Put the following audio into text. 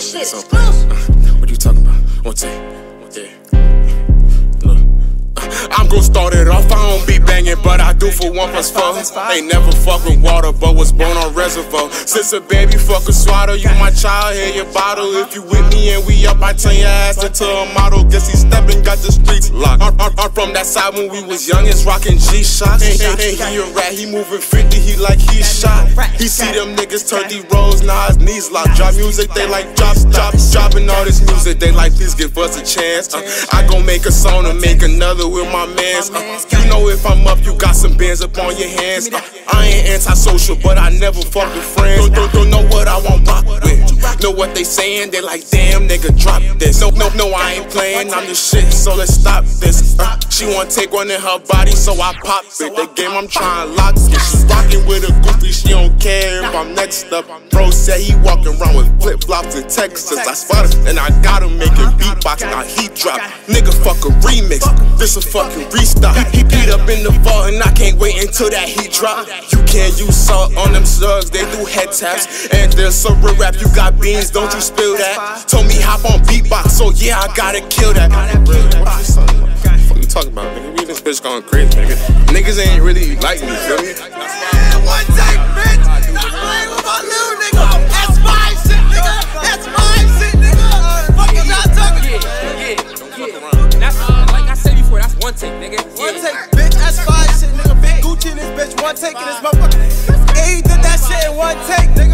shit So, uh, what you talking about? One take. Yeah. Look. Uh, I'm gonna start it off. I don't be banging, but I do for one plus four. Ain't never fuck with water, but was born on reservoir. Since a baby, fuck a swatter. You my child, here your bottle. If you with me and we up, I turn your ass into a model. Guess he stepping, got the streets locked. I'm, I'm- I'm from that side when we was youngest, rocking G shots. Ain't, ain't, ain't he a rat? He moving 50, he like he shot. He see them niggas turn these rolls, now his knees locked. Drop music, they like drop, drop, dropping all this music. They like, please give us a chance. Uh, I gon' make a song and make another with my mans. Uh, you know if I'm up, you got some bands up on your hands. Uh, I ain't antisocial, but I never fuck with friends. Don't, don't, know what I want rock with. Know what they saying? They like, damn, nigga, drop this. No, no, no, I ain't playing. I'm the shit, so let's stop this. Uh, she wanna take one in her body, so I pop it. The game I'm trying lock it. She rocking with a goofy, she don't care if I'm next up. Bro said he walking around with flip flops in Texas. I spotted him and I got him drop. Nigga, fuck a remix. This a fucking restock. He beat up in the vault, and I can't wait until that heat drop. You can't use salt on them slugs, they do head taps. And there's some real rap, you got beans, don't you spill that? Told me hop on beatbox, so yeah, I gotta kill that. What you talking about, nigga? We this bitch going crazy, nigga. Niggas ain't really like me, One take this motherfucker. Yeah, he did that shit in one take, nigga.